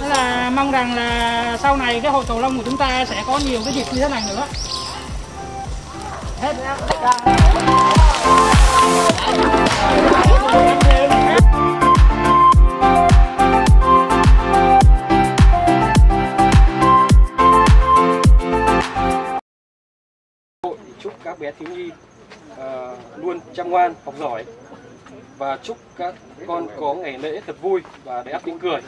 là mong rằng là sau này cái hội cầu lông của chúng ta sẽ có nhiều cái dịp như thế này nữa. Hết. Chúc các bé thiếu nhi uh, luôn chăm ngoan học giỏi và chúc các con có ngày lễ thật vui và đầy ắp tiếng cười.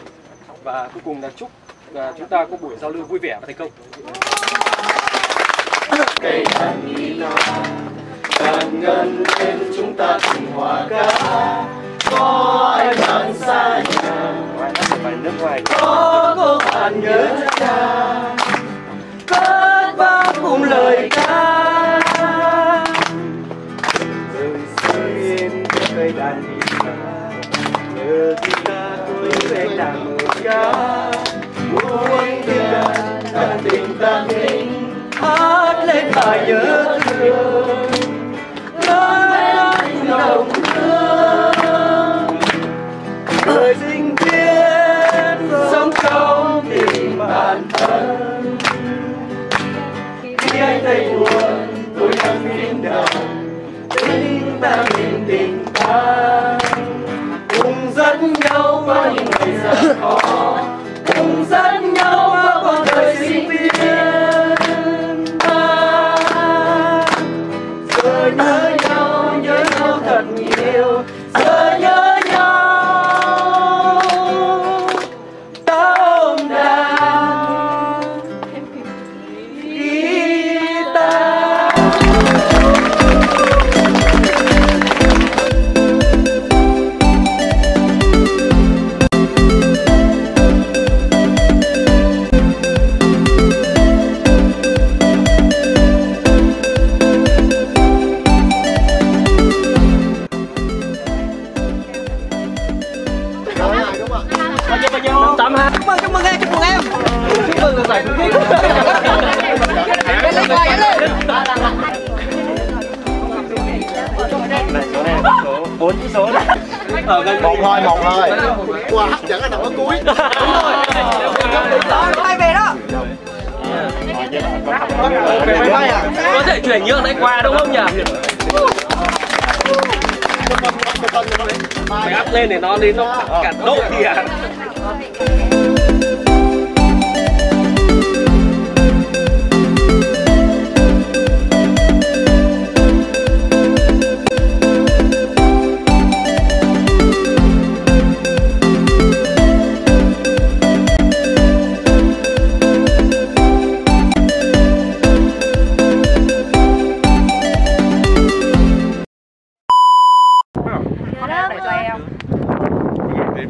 Và cuối cùng là chúc là chúng ta có buổi giao lưu vui vẻ và thành công. Cây đàn đi nó càng ngân lên chúng ta cùng hòa ca có ai bạn xa nhà? Có cô bạn nhớ cha cất vang cùng lời ca. cây ta tôi sẽ đàn một ca muốn kia đàn tình ta mình hát lên bài nhớ thương nói anh đồng hương thời sinh viên sống trong tình bản thân khi anh thấy buồn, tôi đang phiền đồng tình ta mình tình chúc giải khuyến khích lên lên ngoài lên số này số bốn chữ số đấy ở gần một thôi một thôi quà hấp dẫn là nằm ở cuối đó quay về đó có thể chuyển nhượng lại quà đúng không nhỉ? Mày áp lên để nó lên nó cả độ kìa.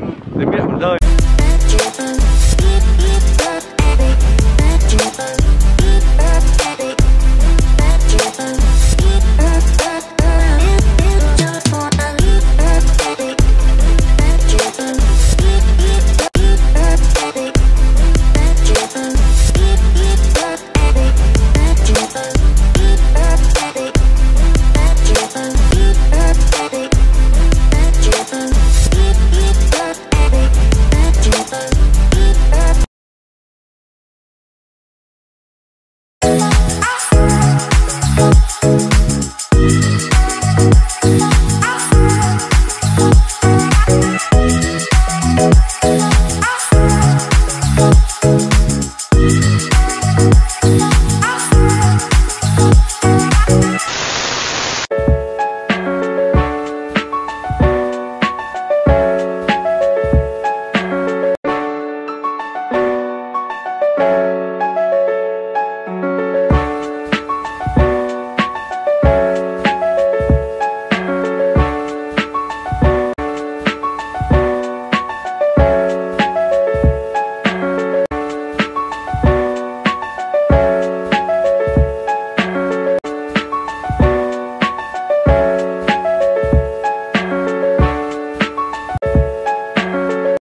mình dưới biết rơi